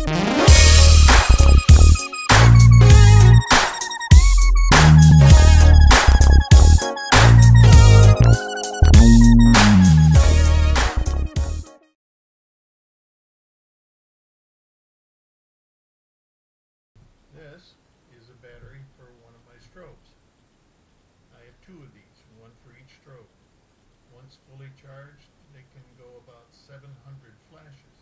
This is a battery for one of my strobes. I have two of these, one for each strobe. Once fully charged, they can go about 700 flashes.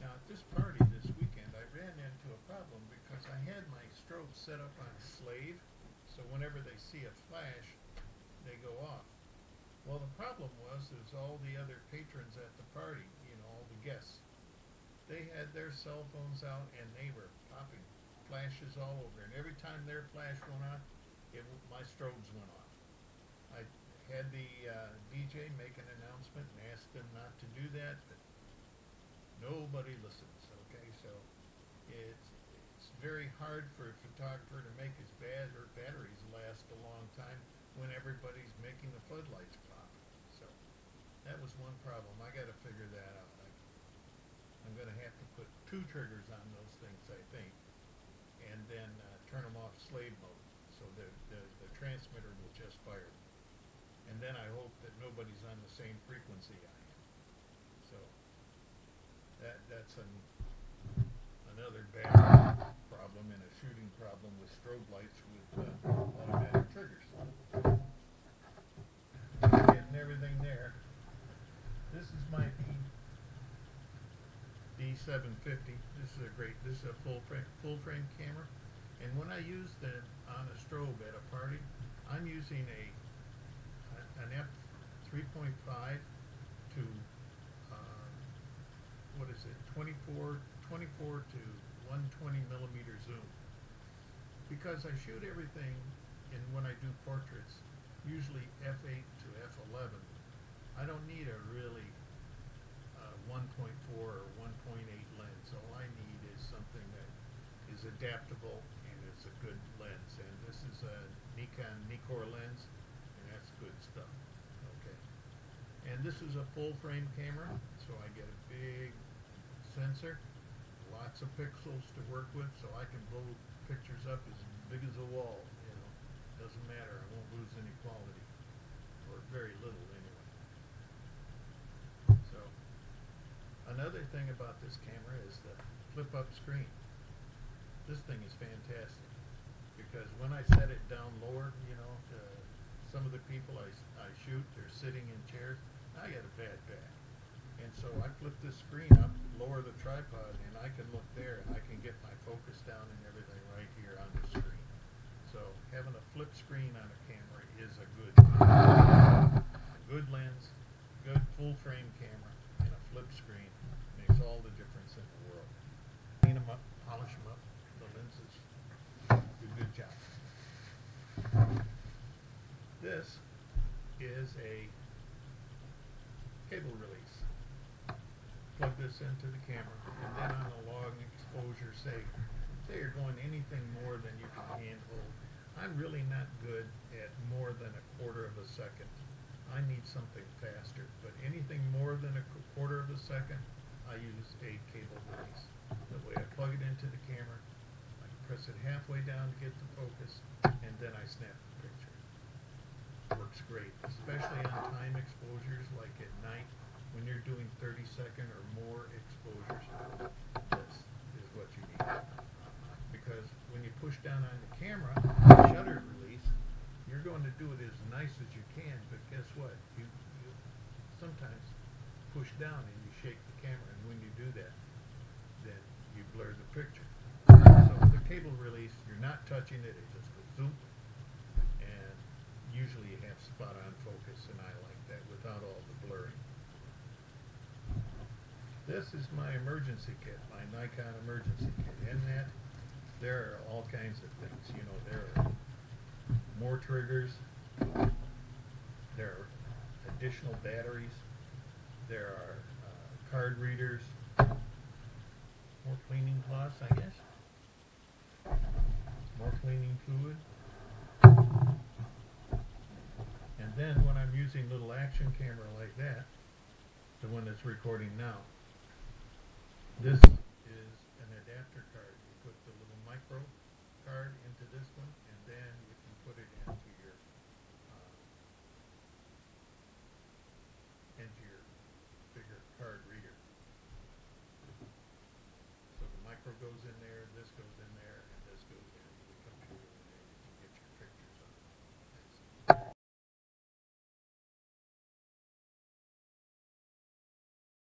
Now at this party this weekend, I ran into a problem because I had my strobe set up on slave, so whenever they see a flash, they go off. Well, the problem was, is all the other patrons at the party, you know, all the guests, they had their cell phones out and they were popping flashes all over. And every time their flash went on, it, my strobes went off. I had the uh, DJ make an announcement and asked them not to do that, but nobody listens. Okay, so it's it's very hard for a photographer to make his bad or batteries last a long time when everybody's making the floodlights pop. So that was one problem. I got to figure that out. I, I'm going to have to put two triggers on those things, I think and then uh, turn them off slave mode, so the, the, the transmitter will just fire. And then I hope that nobody's on the same frequency I am. That that's an, another bad problem and a shooting problem with strobe lights with uh, automatic triggers. Getting everything there. This is my D D750. This is a great, this is a full frame, full frame camera. And when I use the, on a strobe at a party, I'm using a, an F 3.5 to, what is it, 24, 24 to 120 millimeter zoom. Because I shoot everything and when I do portraits, usually F8 to F11. I don't need a really uh, 1.4 or 1.8 lens. All I need is something that is adaptable and it's a good lens. And this is a Nikon Nikkor lens, and that's good stuff. Okay. And this is a full frame camera, so I get a big sensor, lots of pixels to work with, so I can blow pictures up as big as a wall. You know, doesn't matter. I won't lose any quality, or very little anyway. So. Another thing about this camera is the flip-up screen. This thing is fantastic because when I set it down lower, you know, some of the people I, I shoot, they're sitting in chairs. I got a bad back. So I flip this screen up, lower the tripod, and I can look there and I can get my focus down and everything right here on the screen. So having a flip screen on a camera is a good thing. Good lens, good full frame camera, and a flip screen makes all the difference in the world. Clean them up, polish them up, the lenses do a good job. This is a cable release. This into the camera, and then on a long exposure, say, say you're going anything more than you can handhold. I'm really not good at more than a quarter of a second. I need something faster, but anything more than a quarter of a second, I use a cable release. That way I plug it into the camera, I press it halfway down to get the focus, and then I snap the picture. Works great, especially on time exposures like at night you're doing 30 second or more exposures. This is what you need. Because when you push down on the camera, shutter release, you're going to do it as nice as you can, but guess what? You, you sometimes push down and you shake the camera, and when you do that, then you blur the picture. So the cable release, you're not touching it, it just goes zoom, and usually you have spot on focus, and I like that without all the blurring. This is my emergency kit, my Nikon emergency kit. In that, there are all kinds of things. You know, there are more triggers, there are additional batteries, there are uh, card readers, more cleaning cloths, I guess, more cleaning fluid. And then when I'm using little action camera like that, the one that's recording now, this is an adapter card. You put the little micro card into this one, and then you can put it into your uh, into your bigger card reader. So the micro goes in there. This goes